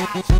Yeah.